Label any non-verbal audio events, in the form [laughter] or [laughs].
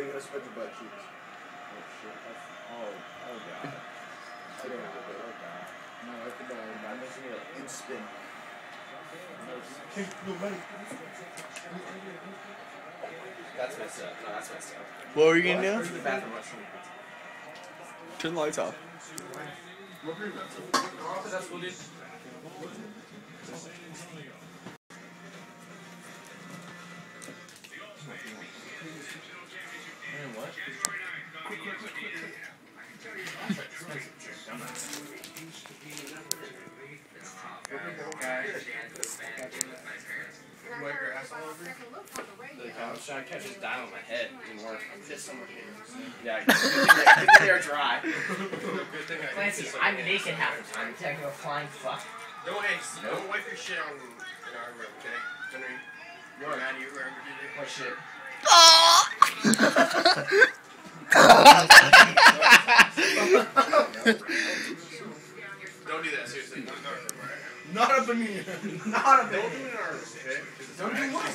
you gotta spread your butt cheeks. Oh shit. That's, oh, oh god. [laughs] I don't know. Oh god. No, I have to Oh buy god, makes me like and spin. That's messed up. No, that's messed up. What were you gonna do? the? Turn the lights off. That's cool, I was trying to catch his dime on my head. It didn't work. This somewhere here. Yeah, good thing they're dry. I Clancy, I'm naked half the time. You take a flying fuck. Don't, hey, don't wipe your shit on in our room, okay? Henry, you're mad you wherever you do What shit? Don't do that, seriously. Not in our. Not up in here. Not up in Don't do here. it in our room, okay? 'Cause it's Don't do what?